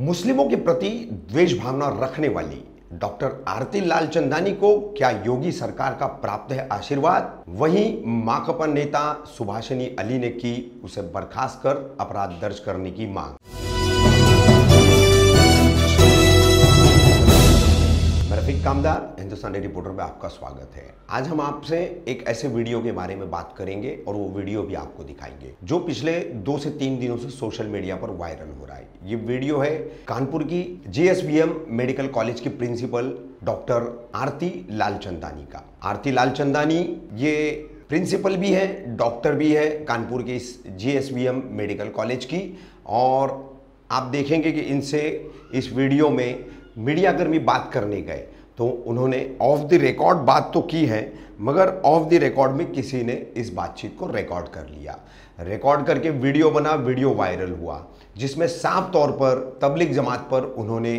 मुस्लिमों के प्रति द्वेष भावना रखने वाली डॉक्टर आरती लाल चंदानी को क्या योगी सरकार का प्राप्त है आशीर्वाद? वहीं माकपा नेता सुभाषिनी अली ने की उसे बर्खास्त कर अपराध दर्ज करने की मांग। कामदार, हिंदुस्तानी रिपोर्टर में आपका स्वागत है। आज हम आपसे एक ऐसे वीडियो के बारे में बात करेंगे और वो वीडियो भी आपको दिखाएँगे, जो पिछले दो से तीन दिनों से सोशल मीडिया पर वायरल हो रहा है। ये वीडियो है कानपुर की जीएसवीएम मेडिकल कॉलेज की प्रिंसिपल डॉक्टर आरती लालचंदानी का। आरती लालचंदानी, ये प्रिंसिपल भी है, डॉक्टर भी है कानपुर के इस जीएसवीएम मेडिकल कॉलेज की। और आप देखेंगे कि इनसे इस वीडियो में मीडिया कर्मी बात करने गए। तो उन्होंने ऑफ़ द रिकॉर्ड बात तो की है, मगर ऑफ़ द रिकॉर्ड में किसी ने इस बातचीत को रिकॉर्ड कर लिया। रिकॉर्ड करके वीडियो बना वीडियो वायरल हुआ, जिसमें साफ़ तौर पर तबलीग जमात पर उन्होंने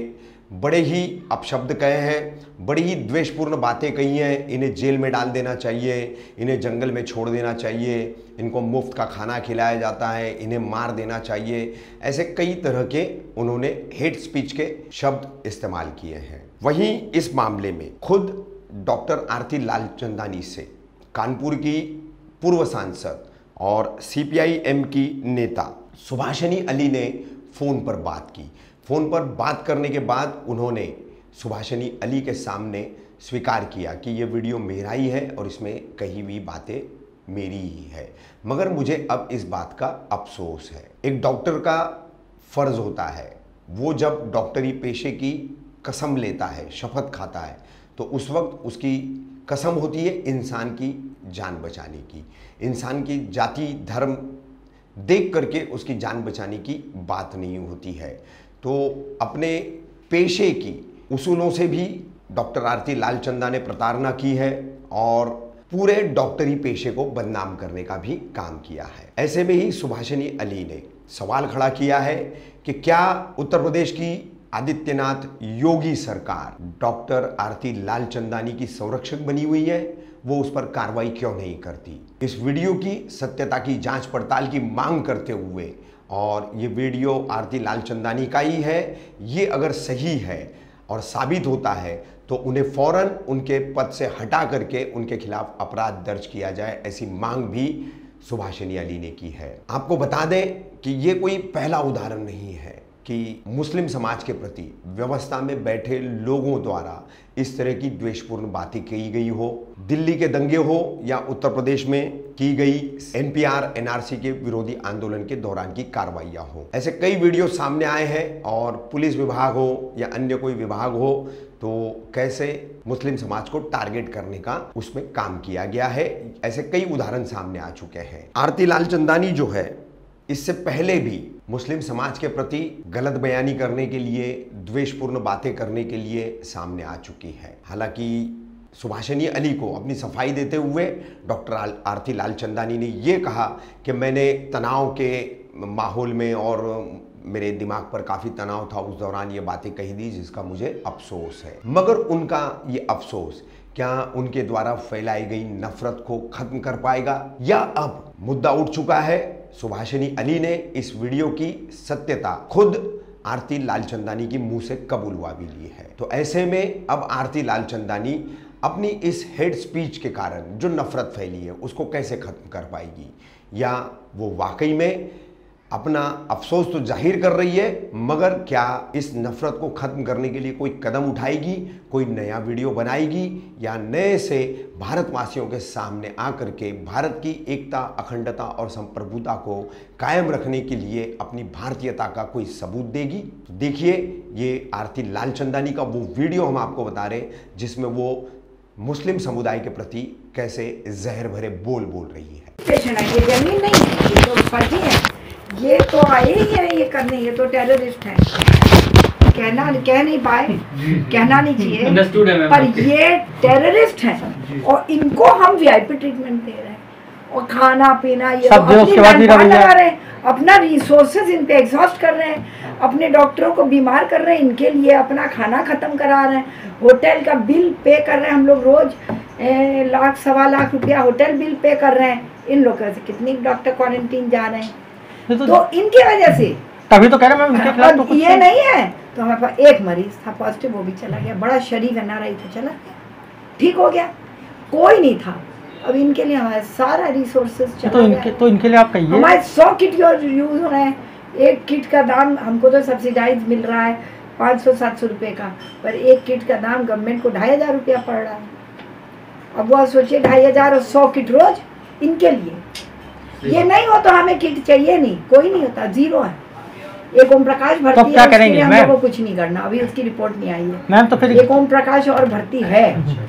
बड़े ही अपशब्द कहे हैं, बड़ी ही द्वेषपूर्ण बातें कही हैं, इन्हें जेल में डाल देना चाहिए, इन्हें जंगल में छोड़ देना चाहिए, इनको मुफ़्त का खाना खिलाया जाता है, इन्हें मार देना चाहिए। ऐसे कई तरह के उन्होंने हेट स्पीच के शब्द इस्तेमाल किए हैं। वहीं इस मामले में खुद डॉक्टर आरती लालचंदानी से कानपुर की पूर्व सांसद और सीपीआईएम की नेता सुभाषिनी अली ने फ़ोन पर बात की। फ़ोन पर बात करने के बाद उन्होंने सुभाषिनी अली के सामने स्वीकार किया कि ये वीडियो मेरा ही है और इसमें कही हुई बातें मेरी ही है। मगर मुझे अब इस बात का अफसोस है। एक डॉक्टर का फ़र्ज़ होता है। वो जब डॉक्टरी पेशे की कसम लेता है, शपथ खाता है तो उस वक्त उसकी कसम होती है इंसान की जान बचाने की। इंसान की जाति धर्म देख करके उसकी जान बचाने की बात नहीं होती है। तो अपने पेशे की, उसूलों से भी डॉक्टर आरती लालचंदा ने प्रताड़ना की है और पूरे डॉक्टरी पेशे को बदनाम करने का भी काम किया है। ऐसे में ही सुभाषिनी अली ने सवाल खड़ा किया है कि क्या उत्तर प्रदेश की आदित्यनाथ योगी सरकार डॉक्टर आरती लालचंदानी की संरक्षक बनी हुई है? वो उस पर कार्रवाई क्यों नहीं करती? इस वीडियो की सत्यता की जाँच पड़ताल की मांग करते हुए और ये वीडियो आरती लालचंदानी का ही है। ये अगर सही है और साबित होता है तो उन्हें फ़ौरन उनके पद से हटा करके उनके खिलाफ अपराध दर्ज किया जाए, ऐसी मांग भी सुभाषिनी अली ने की है। आपको बता दें कि ये कोई पहला उदाहरण नहीं है। कि मुस्लिम समाज के प्रति व्यवस्था में बैठे लोगों द्वारा इस तरह की द्वेषपूर्ण बातें की गई हो। दिल्ली के दंगे हो या उत्तर प्रदेश में की गई एनपीआर, एनआरसी के विरोधी आंदोलन के दौरान की कार्रवाइयाँ हो। ऐसे कई वीडियो सामने आए हैं और पुलिस विभाग हो या अन्य कोई विभाग हो तो कैसे मुस्लिम समाज को टारगेट करने का उसमें काम किया गया है, ऐसे कई उदाहरण सामने आ चुके हैं। आरती लाल चंदानी जो है इससे पहले भी मुस्लिम समाज के प्रति गलत बयानी करने के लिए, द्वेषपूर्ण बातें करने के लिए सामने आ चुकी है। हालाँकि सुभाषिनी अली को अपनी सफ़ाई देते हुए डॉक्टर आरती लालचंदानी ने ये कहा कि मैंने तनाव के माहौल में और मेरे दिमाग पर काफ़ी तनाव था, उस दौरान ये बातें कही दी जिसका मुझे अफसोस है। मगर उनका ये अफसोस, क्या उनके द्वारा फैलाई गई नफरत को खत्म कर पाएगा? या अब मुद्दा उठ चुका है? सुभाषिनी अली ने इस वीडियो की सत्यता खुद आरती लालचंदानी की मुँह से कबूलवा भी ली है। तो ऐसे में अब आरती लालचंदानी अपनी इस हेड स्पीच के कारण जो नफरत फैली है, उसको कैसे खत्म कर पाएगी? या वो वाकई में अपना अफसोस तो ज़ाहिर कर रही है, मगर क्या इस नफरत को ख़त्म करने के लिए कोई कदम उठाएगी, कोई नया वीडियो बनाएगी, या नए से भारतवासियों के सामने आकर के भारत की एकता, अखंडता और संप्रभुता को कायम रखने के लिए अपनी भारतीयता का कोई सबूत देगी? तो देखिए, ये आरती लालचंदानी का वो वीडियो हम आपको बता रहे जिसमें वो मुस्लिम समुदाय के प्रति कैसे जहर भरे बोल बोल रही है। ज़मीन नहीं है, ये तो फर्जी है। ये तो आए ही है ये करने ये तो टेररिस्ट है। कहना कह नहीं पाए कहना नहीं चाहिए। पर ये टेररिस्ट है और इनको हम वीआईपी ट्रीटमेंट दे रहे हैं। और खाना पीना ये सब तो अपनी लगा रहे हैं। अपना रिसोर्सेज इन पे एग्जॉस्ट कर रहे हैं। अपने डॉक्टरों को बीमार कर रहे हैं। इनके लिए अपना खाना खत्म करा रहे हैं। होटल का बिल पे कर रहे हैं हम लोग रोज। लाख सवा लाख रुपया होटल बिल पे कर रहे हैं। इन लोगों से कितनी डॉक्टर क्वारंटीन जा रहे हैं। तो, तो इनकी वजह से। तभी तो कह रहे मैम उनके खिलाफ तो ये नहीं है। तो हमारे पास एक मरीज़ था पॉजिटिव वो भी चला गया। बड़ा शरीफ है नारा था चला गया। ठीक हो गया। कोई नहीं था। अब इनके लिए हमारे सारा रिसोर्सेज चला तो इनके तो इनके लिए आप कहिए। हमारे सौ किट यूज़ हो रहे हैं। एक किट का दाम हमको तो सब्सिडाइज मिल रहा है पाँच सौ सात सौ रुपये का। पर एक किट का दाम गवर्नमेंट को ढाई हज़ार रुपया पड़ रहा है। अब वह सोचिए ढाई हज़ार और सौ किट रोज इनके लिए। ये नहीं हो तो हमें किट चाहिए नहीं कोई नहीं होता ज़ीरो है। एक ओम प्रकाश तो भर्ती क्या है उसके करेंगे, मैम? को कुछ नहीं करना अभी उसकी रिपोर्ट नहीं आई है। मैम तो फिर एक ओम प्रकाश और भर्ती है।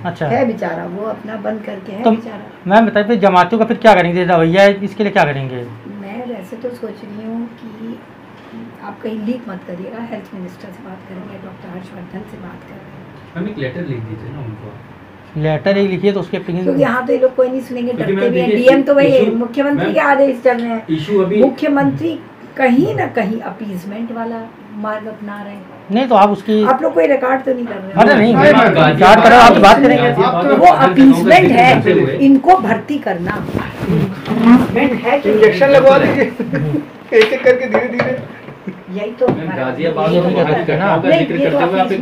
अच्छा है बेचारा वो अपना बंद करके है तो बेचारा। मैम बताइए फिर जमातियों का फिर क्या करेंगे? है, इसके लिए क्या करेंगे? मैं वैसे तो सोच रही हूँ कि आप कहीं लीक मत करिएगा हेल्थ मिनिस्टर से बात करेंगे डॉक्टर हर्षवर्धन से बात करेंगे। हम एक लेटर लिख दीजिए ना उनको। लेटर एक लिखिए तो उसके क्योंकि यहाँ तो ये लोग कोई नहीं सुनेंगे डरते भी हैं। डीएम तो वही मुख्यमंत्री के आदेश चल रहे हैं। मुख्यमंत्री कहीं ना कहीं अपीजमेंट वाला मार्ग अपना रहे हैं। नहीं तो आप उसकी आप लोग कोई रिकॉर्ड तो नहीं कर रहे अरे नहीं रिकॉर्ड करो आप बात करेंगे। तो वो अपीजमेंट है इनको भर्ती करना। है इंजेक्शन लगवा दीजिए एक एक करके धीरे धीरे यही तो गाजियाबाद ज़िक्र तो करते हुए आप एक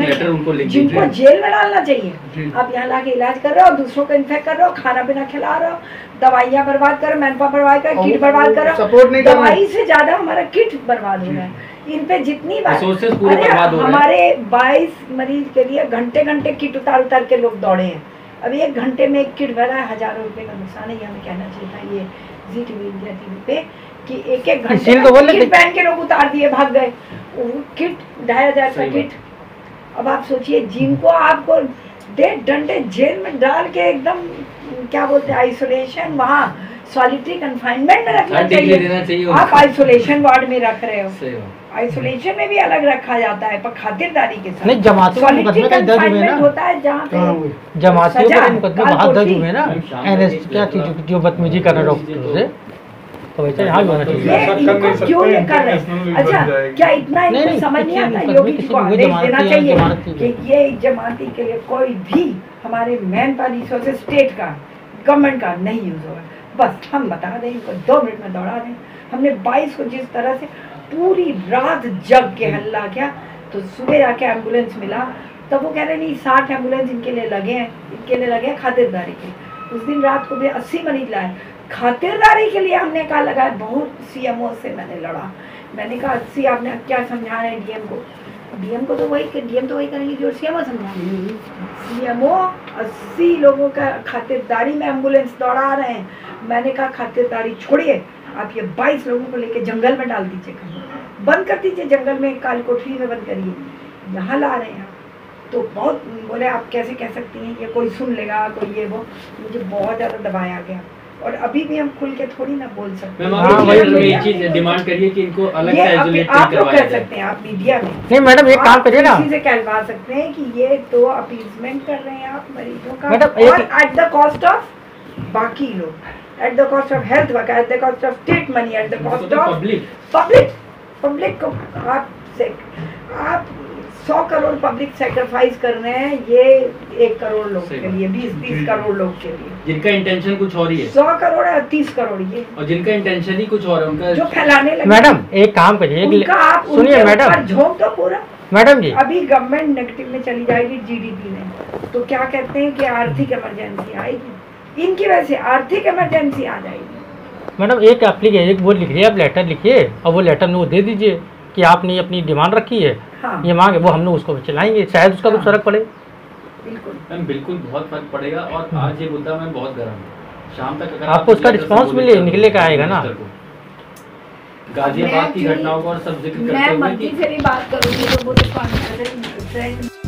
लेटर उनको लिख जिनको जेल में डालना चाहिए। आप यहाँ ला के इलाज कर रहे हो दूसरों को इन्फेक्ट कर रहे हो खाना पीना खिला रहे हो दवाइयाँ बर्बाद करो मैनपा बर्बाद करो किट बर्बाद करो। दवाई से ज़्यादा हमारा किट बर्बाद हो रहा है। इन पे जितनी बार अरे। हमारे 22 मरीज़ के लिए घंटे घंटे किट उतार उतार के लोग दौड़े हैं। अभी एक घंटे में एक किट भरा है हज़ारों रुपए का नुकसान है ये हमें कहना चाहिए था ये जी टीवी इंडिया टीवी पे कि एक एक घंटे तो किट पहन के लोग उतार दिए भाग गए। किट ढाई हज़ार का किट। अब आप सोचिए जिनको आपको डेढ़ डंडे जेल में डाल के एकदम क्या बोलते हैं आइसोलेशन वहाँ सॉलिटरी कंफाइनमेंट में रखना चाहिए। चाहिए आप आइसोलेशन वार्ड में रख रहे हो। आइसोलेशन में भी अलग रखा जाता है पर खातिरदारी के साथ। नहीं, जमातियों का मुकदमे कहीं दर्ज हुए ना। होता है जहाँ पे हुए जमातियों के मुकदमे बहुत दर्ज हुए ना। क्या चीज़ जो बदतमीजी कर रहे डॉक्टर से। तो वैसे यहाँ भी होना चाहिए। क्यों ये कर रहे? हैं अच्छा क्या इतना इनको नहीं, समझ नहीं आता? योगी जी को आदेश देना चाहिए कि ये जमानती के लिए कोई भी हमारे मैन पावर रिसोर्सेज स्टेट का गवर्नमेंट का नहीं यूज़ होगा। बस हम बता दें इनको दो मिनट में दौड़ा दें। हमने 22 को जिस तरह से पूरी रात जग के हल्ला किया तो सुबह जाके एंबुलेंस मिला। तब वो कह रहे नहीं साठ एंबुलेंस इनके लिए लगे हैं इनके लिए लगे हैं खातिरदारी के उस दिन रात को भी अस्सी मरीज़ लाए। खातिरदारी के लिए हमने कहा, लगा बहुत सीएमओ से मैंने लड़ा। मैंने कहा अस्सी आपने क्या समझा रहे हैं डीएम को? डीएम को तो वही डीएम तो वही करेंगे जो सीएमओ समझाएँगे सीएमओ अस्सी लोगों का खातिरदारी में एंबुलेंस दौड़ा रहे हैं। मैंने कहा, खातिरदारी छोड़िए, आप ये बाईस लोगों को लेके जंगल में डाल दीजिए कहीं। बंद कर दीजिए जंगल में काली कोठरी में बंद करिए। यहाँ ला रहे हैं। तो बहुत बोले, आप कैसे कह सकती हैं कि कोई सुन लेगा, कोई ये वो। मुझे बहुत ज़्यादा दबाया गया। और अभी भी हम खुल के थोड़ी ना बोल सकते हैं। हाँ, डिमांड करिए कि इनको अलग से आप, आइसोलेट आप लोग कर सकते हैं आप मीडिया में। नहीं मैडम एक काम करिए ना। किसी से कहलवा सकते हैं कि ये तो अपीजमेंट कर रहे हैं आप मरीजों का। मैडम, और एट द कॉस्ट ऑफ़ बाकी लोग। At the cost of health work at the cost of state money at the cost of public public public को आप आप सौ करोड़ पब्लिक सेक्रीफाइस कर रहे हैं ये एक करोड़ लोग के लिए बीस तीस करोड़ लोग के लिए। जिनका इंटेंशन कुछ और ही है। सौ करोड़ है तीस करोड़ ये। और जिनका इंटेंशन ही कुछ और है उनका जो फैलाने लगे। मैडम एक काम करिए उनका आप सुनिए मैडम। झोंक दो पूरा। मैडम जी। अभी गवर्नमेंट नेगेटिव में चली जाएगी जीडीपी में। तो क्या कहते हैं कि आर्थिक इमरजेंसी आएगी? इनकी वजह से आर्थिक इमरजेंसी आ जाएगी। मैडम एक एप्लीकेशन एक वो लिख रही है आप लेटर लिखिए और वो लेटर वो दे दीजिए। कि आपने अपनी डिमांड रखी है हाँ। ये मांग है वो हम लोग उसको चलाएँगे शायद उसका कुछ हाँ। फ़र्क पड़े। बिल्कुल। मैम बिल्कुल बहुत फ़र्क पड़ेगा और आज ये मुद्दा मैम बहुत गर्म है। शाम तक अगर आपको उसका रिस्पॉन्स मिले, निकले का आएगा ना। गाजियाबाद की घटनाओं को और सब ज़िक्र करते हुए मंत्री कि से भी बात करूँगी तो वो तो कॉन्फ्रेंस